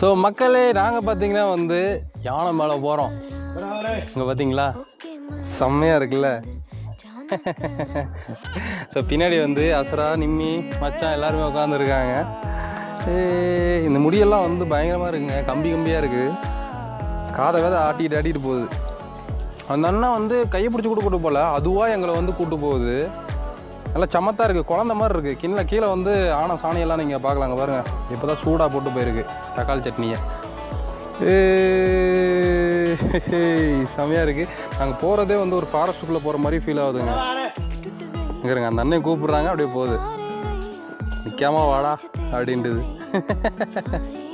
So மக்களே நாங்கள் பார்த்தீங்கன்னா வந்து யானை மேலே போகிறோம் இங்கே பார்த்தீங்களா செம்மையாக இருக்குல்ல? ஸோ பின்னாடி வந்து அசரா நிம்மி மச்சான் எல்லாருமே உட்காந்துருக்காங்க இந்த முடியெல்லாம் வந்து பயங்கரமாக இருக்குங்க. கம்பி கம்பியாக இருக்குது காதை வேத ஆட்டிட்டு ஆட்டிட்டு போகுது. அந்த அண்ணா வந்து கையை பிடிச்சி கூட கூட்டு போகல. அதுவாக எங்களை வந்து கூட்டு போகுது. நல்லா சமத்தா இருக்குது குழந்த மாதிரி இருக்குது கிண்ண கீழே வந்து ஆன சாணியெல்லாம் நீங்கள் பார்க்கலாங்க. பாருங்க. இப்போ தான் சூடாக போட்டு போயிருக்கு. தக்காளி சட்னியை. செமையாக இருக்குது நாங்கள் போகிறதே வந்து ஒரு ஃபாரஸ்ட்டுக்குள்ளே போகிற மாதிரி ஃபீல் ஆகுதுங்க. இங்க அந்த அண்ணன் கூப்பிடுறாங்க. அப்படியே போகுது. நிற்காம வாடா அப்படின்ட்டுது